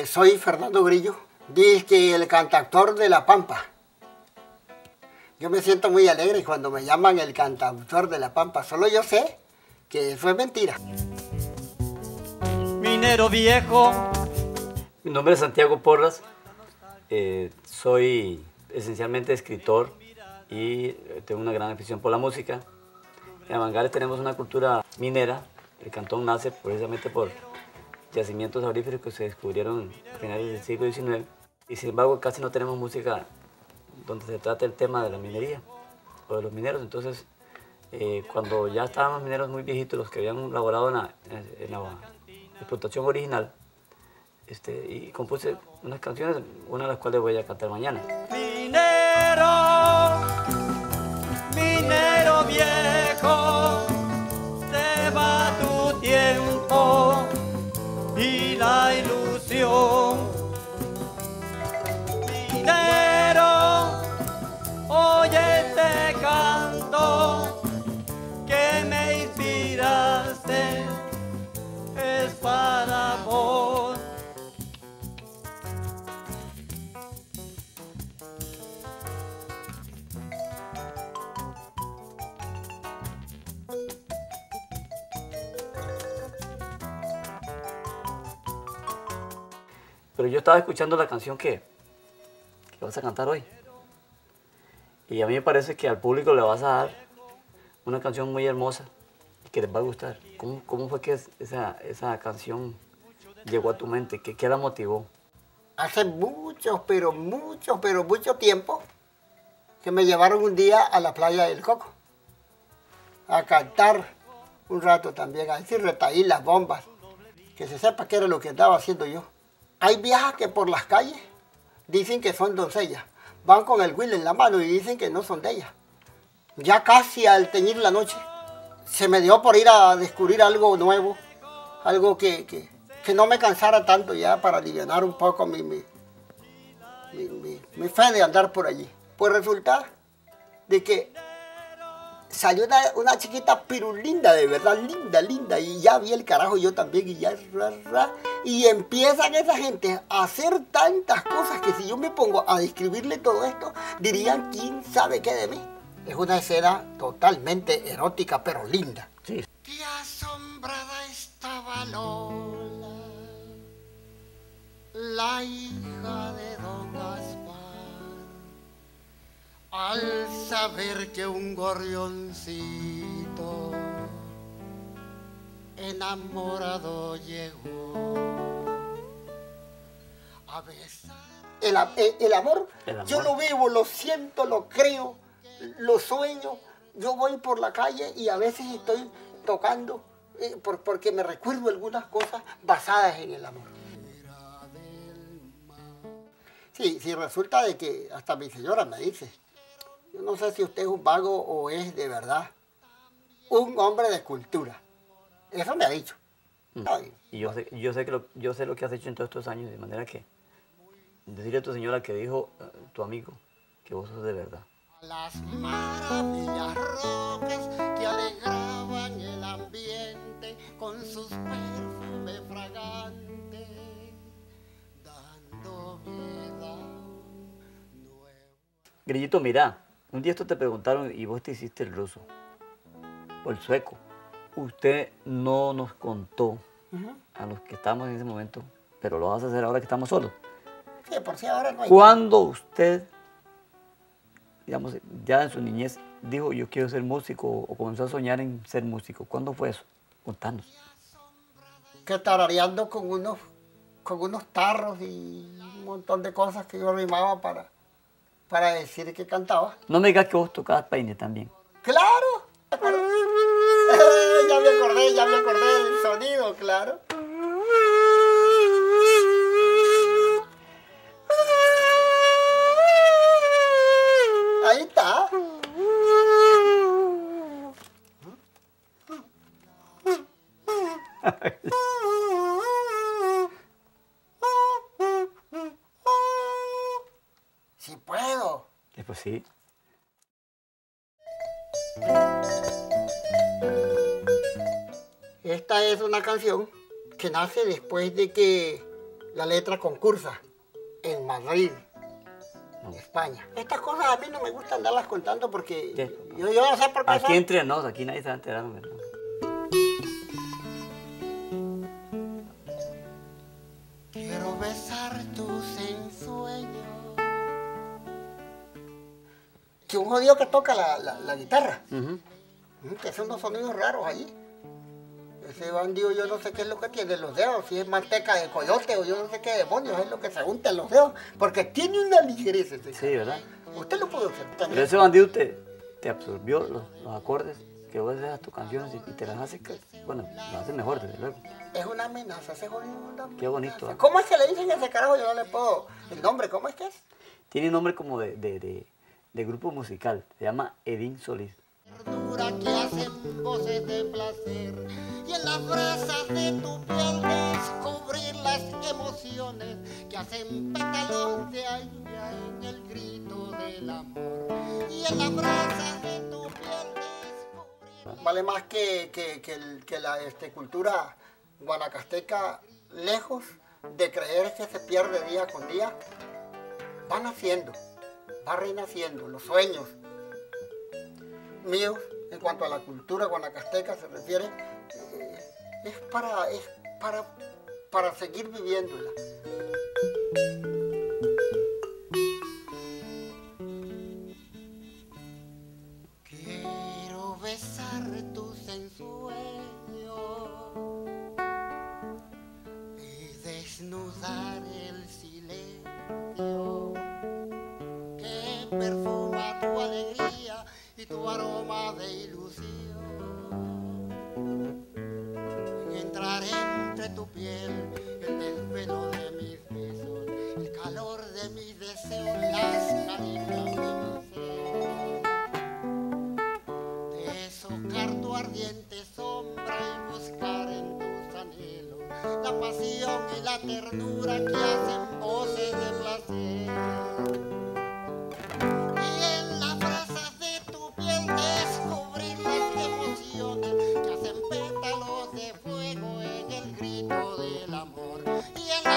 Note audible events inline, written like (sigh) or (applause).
Eh, soy Fernando Grillo, que el cantautor de La Pampa. Yo me siento muy alegre cuando me llaman el cantautor de La Pampa. Solo yo sé que eso es mentira. Minero viejo. Mi nombre es Santiago Porras. Eh, soy esencialmente escritor y tengo una gran afición por la música. En Amangares tenemos una cultura minera. El cantón nace precisamente por yacimientos auríferos que se descubrieron a finales del siglo XIX. Y sin embargo casi no tenemos música donde se trate el tema de la minería o de los mineros. Entonces, eh, cuando ya estábamos mineros muy viejitos, los que habían laborado en la, en explotación original, este, y compuse unas canciones, una de las cuales voy a cantar mañana. Minero Pero yo estaba escuchando la canción que, que vas a cantar hoy. Y a mí me parece que al público le vas a dar una canción muy hermosa y que les va a gustar. ¿Cómo, cómo fue que esa, esa canción llegó a tu mente? ¿Qué, ¿Qué la motivó? Hace mucho, pero mucho, pero mucho tiempo que me llevaron un día a la playa del Coco a cantar un rato también, a decir retaír las bombas, que se sepa qué era lo que andaba haciendo yo. Hay viejas que por las calles dicen que son doncellas. Van con el will en la mano y dicen que no son de ellas. Ya casi al teñir la noche, se me dio por ir a descubrir algo nuevo, algo que, que, que no me cansara tanto ya para aliviar un poco mi, mi, mi, mi fe de andar por allí. Pues resulta de que salió una, una, chiquita pirulinda, de verdad, linda, linda, y ya vi el carajo yo también, y ya, ra, ra, y empiezan esa gente a hacer tantas cosas que si yo me pongo a describirle todo esto, dirían quién sabe qué de mí. Es una escena totalmente erótica, pero linda. Sí. Qué asombrada estaba Lola, la hija de Don saber que un gorrioncito enamorado llegó a besar. El, el, el, amor, El amor. yo lo vivo, lo siento, lo creo, lo sueño. Yo voy por la calle y a veces estoy tocando eh, por, porque me recuerdo algunas cosas basadas en el amor. Sí, sí, resulta de que hasta mi señora me dice, yo no sé si usted es un vago o es de verdad un hombre de cultura. Eso me ha dicho. Ay, Y yo sé, yo, sé que lo, yo sé lo que has hecho en todos estos años, de manera que decirle a tu señora que dijo eh, tu amigo que vos sos de verdad. Las maravillas rocas que alegraban el ambiente con sus perfumes fragantes, dando vida nuevo. Grillito, mira, un día esto te preguntaron y vos te hiciste el ruso o el sueco. Usted no nos contó a los que estamos en ese momento, pero lo vas a hacer ahora que estamos solos. Sí, por si ahora no hay. ¿Cuándo usted, digamos, ya en su niñez dijo yo quiero ser músico o comenzó a soñar en ser músico? ¿Cuándo fue eso? Contanos. Que tarareando con unos, con unos tarros y un montón de cosas que yo rimaba para, para decir que cantaba. No me digas que vos tocabas peine también. ¡Claro! (laughs) ya me acordé, ya me acordé del sonido, claro. Y pues sí. Esta es una canción que nace después de que la letra concursa en Madrid, España. Estas cosas a mí no me gusta andarlas contando porque Sí. yo, yo no sé por qué. Aquí son- entre nos, aquí nadie se va a enterar. hombre. Quiero besar tus ensueños. Que un jodido que toca la, la- la guitarra, mm, que son unos sonidos raros allí. Ese bandido yo no sé qué es lo que tiene en los dedos, si es manteca de coyote o yo no sé qué demonios es lo que se unta en los dedos, porque tiene una ligereza. ese Sí, ¿verdad? Usted lo puede hacer Pero ese bandido te, te absorbió los, los acordes que vos dejas tus canciones y, y te las hace, que, bueno, las hace mejor, desde luego. Es una amenaza, ese jodido una Qué bonito. ¿eh? ¿Cómo es que le dicen a ese carajo? Yo no le puedo. El nombre, ¿cómo es que es? Tiene nombre como de, de, de, de grupo musical, se llama Edín Solís. Verdura que hacen voces de placer y en las brasas de tu piel descubrir las emociones que hacen pétalos de allá en el grito del amor. Y en las brasas de tu piel descubrir vale más que, que, que, el- que la este, cultura guanacasteca lejos de creer que se pierde día con día va naciendo renaciendo los sueños míos en cuanto a la cultura guanacasteca se refiere eh, es para es para para seguir viviéndola. Quiero besar tus ensueños y desnudar el silencio perfuma tu alegría y tu aroma de ilusión. Entrar entre tu piel el desvelo de mis besos, el calor de mis deseos, las caricias de mi tu ardiente sombra y buscar en tus anhelos la pasión y la ternura que hacen voces de placer. el amor.